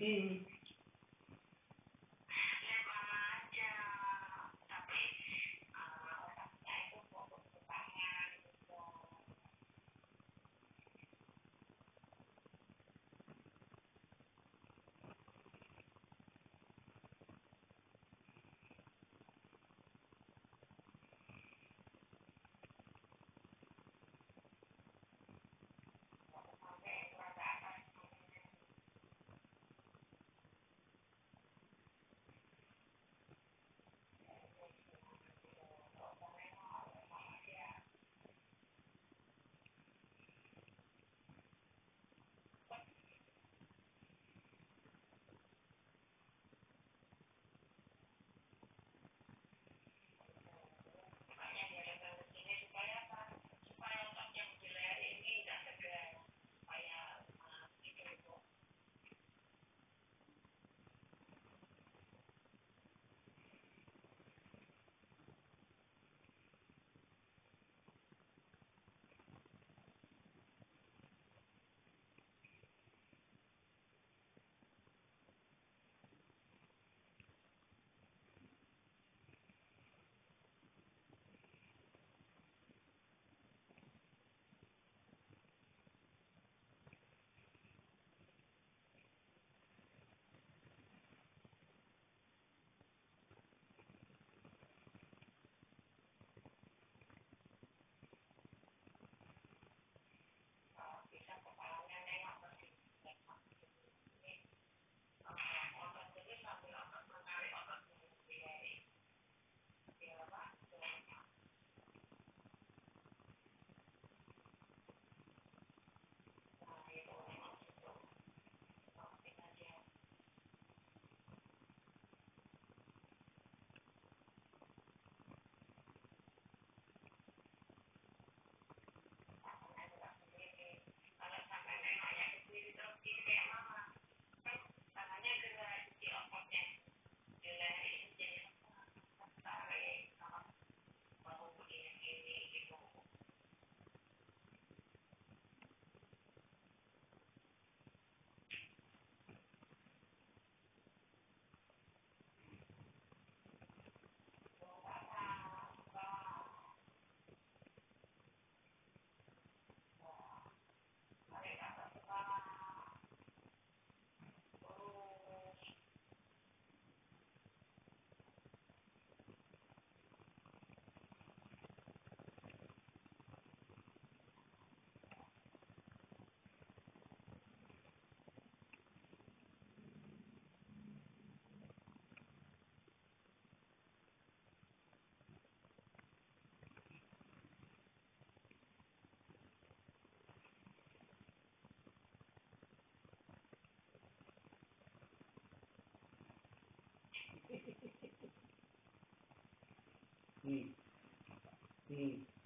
Lihat Hmm. Hmm.